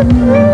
oh,